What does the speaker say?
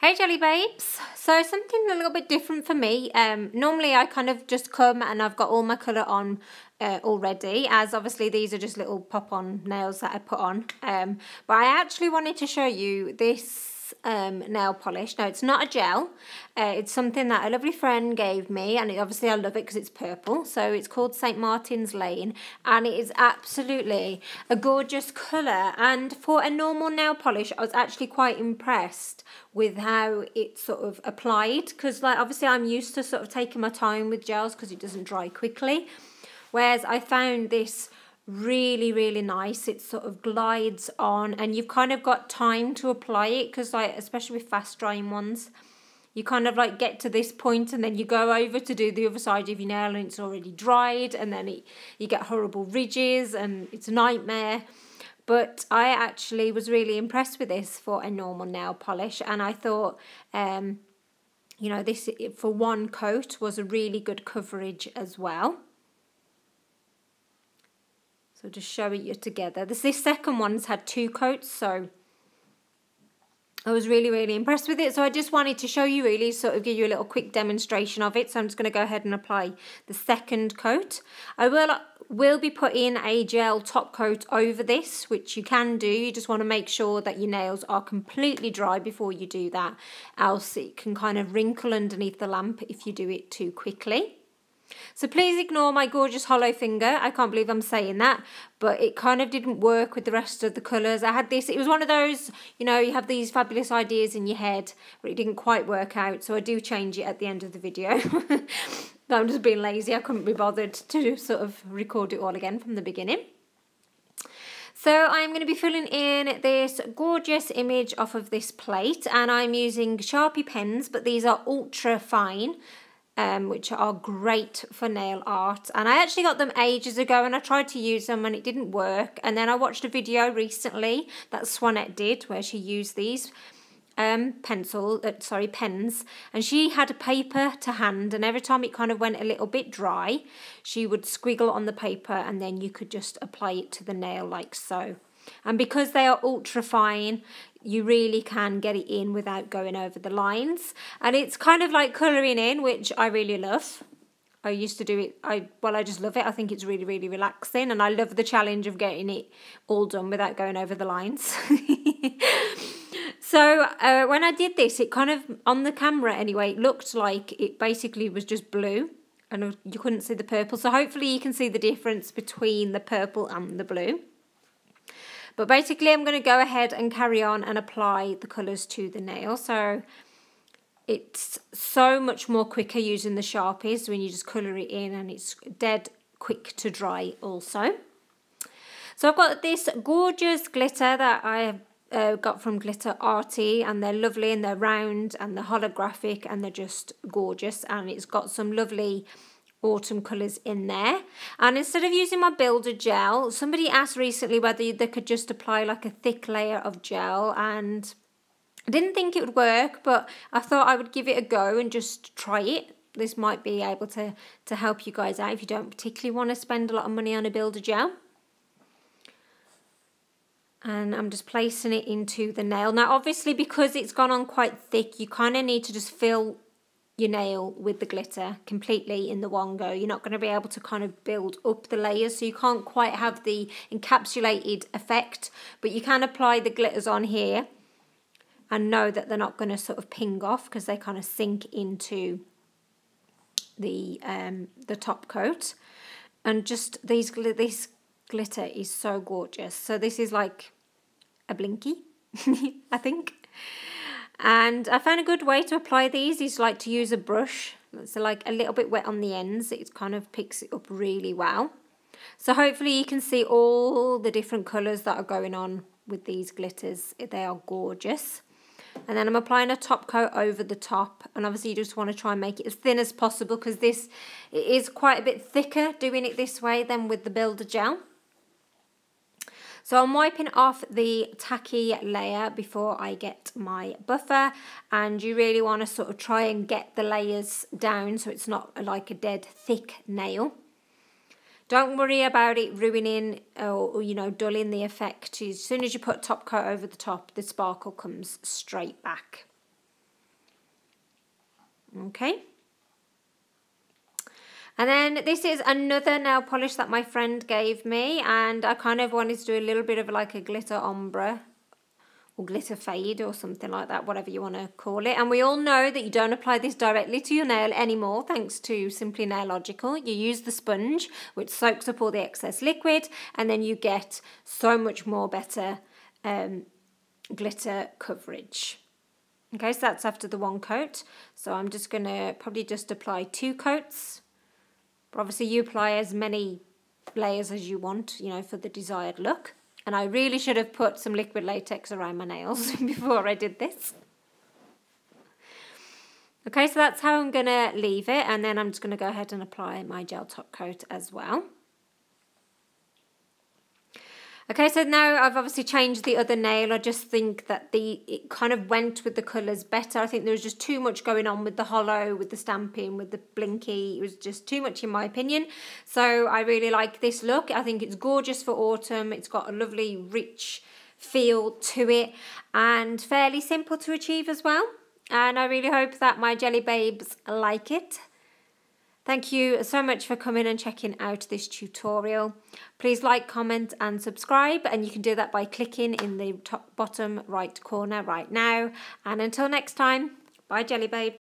Hey Jelly Babes! So something a little bit different for me. Um, normally I kind of just come and I've got all my colour on uh, already as obviously these are just little pop-on nails that I put on. Um, but I actually wanted to show you this um, nail polish. Now, it's not a gel. Uh, it's something that a lovely friend gave me, and it, obviously I love it because it's purple. So it's called St. Martin's Lane, and it is absolutely a gorgeous colour. And for a normal nail polish, I was actually quite impressed with how it sort of applied because like obviously I'm used to sort of taking my time with gels because it doesn't dry quickly. Whereas I found this really really nice. It sort of glides on and you've kind of got time to apply it because like especially with fast drying ones you kind of like get to this point and then you go over to do the other side of your nail and it's already dried and then it, you get horrible ridges and it's a nightmare. But I actually was really impressed with this for a normal nail polish and I thought um you know this for one coat was a really good coverage as well so just showing you together. This, this second one's had two coats, so I was really, really impressed with it. So I just wanted to show you really, sort of give you a little quick demonstration of it. So I'm just going to go ahead and apply the second coat. I will will be putting a gel top coat over this, which you can do. You just want to make sure that your nails are completely dry before you do that, else it can kind of wrinkle underneath the lamp if you do it too quickly. So please ignore my gorgeous holo finger. I can't believe I'm saying that, but it kind of didn't work with the rest of the colours. I had this, it was one of those, you know, you have these fabulous ideas in your head, but it didn't quite work out. So I do change it at the end of the video. I'm just being lazy. I couldn't be bothered to sort of record it all again from the beginning. So I'm going to be filling in this gorgeous image off of this plate and I'm using Sharpie pens, but these are ultra fine um, which are great for nail art. And I actually got them ages ago and I tried to use them and it didn't work. And then I watched a video recently that Swanette did where she used these um, pencil, uh, sorry, pens, and she had a paper to hand, and every time it kind of went a little bit dry, she would squiggle on the paper, and then you could just apply it to the nail like so. And because they are ultra fine, you really can get it in without going over the lines. And it's kind of like colouring in, which I really love. I used to do it, I well, I just love it. I think it's really, really relaxing. And I love the challenge of getting it all done without going over the lines. so uh, when I did this, it kind of, on the camera anyway, it looked like it basically was just blue and you couldn't see the purple. So hopefully you can see the difference between the purple and the blue. But basically I'm going to go ahead and carry on and apply the colours to the nail. So it's so much more quicker using the Sharpies when you just colour it in and it's dead quick to dry also. So I've got this gorgeous glitter that I uh, got from GlitterArty and they're lovely and they're round and they're holographic and they're just gorgeous and it's got some lovely autumn colours in there. And instead of using my builder gel, somebody asked recently whether they could just apply like a thick layer of gel and I didn't think it would work, but I thought I would give it a go and just try it. This might be able to, to help you guys out if you don't particularly want to spend a lot of money on a builder gel. And I'm just placing it into the nail. Now, obviously, because it's gone on quite thick, you kind of need to just fill your nail with the glitter completely in the one go. You're not going to be able to kind of build up the layers, so you can't quite have the encapsulated effect, but you can apply the glitters on here and know that they're not going to sort of ping off because they kind of sink into the um, the top coat. And just these this glitter is so gorgeous. So this is like a blinky, I think. And I found a good way to apply these is like to use a brush. It's like a little bit wet on the ends. It kind of picks it up really well. So hopefully you can see all the different colours that are going on with these glitters. They are gorgeous. And then I'm applying a top coat over the top. And obviously you just want to try and make it as thin as possible because this it is quite a bit thicker doing it this way than with the Builder Gel. So I'm wiping off the tacky layer before I get my buffer and you really want to sort of try and get the layers down so it's not like a dead thick nail. Don't worry about it ruining or, you know, dulling the effect. As soon as you put top coat over the top, the sparkle comes straight back. Okay. And then this is another nail polish that my friend gave me and I kind of wanted to do a little bit of like a glitter ombre or glitter fade or something like that, whatever you want to call it. And we all know that you don't apply this directly to your nail anymore thanks to Simply Nailogical. You use the sponge which soaks up all the excess liquid and then you get so much more better um, glitter coverage. Okay, so that's after the one coat. So I'm just going to probably just apply two coats but obviously you apply as many layers as you want, you know, for the desired look. And I really should have put some liquid latex around my nails before I did this. Okay, so that's how I'm going to leave it. And then I'm just going to go ahead and apply my gel top coat as well. Okay, so now I've obviously changed the other nail. I just think that the it kind of went with the colours better. I think there was just too much going on with the holo, with the stamping, with the blinky. It was just too much in my opinion. So I really like this look. I think it's gorgeous for autumn. It's got a lovely, rich feel to it and fairly simple to achieve as well. And I really hope that my jelly babes like it. Thank you so much for coming and checking out this tutorial. Please like, comment and subscribe and you can do that by clicking in the top bottom right corner right now. And until next time, bye Jelly Babe.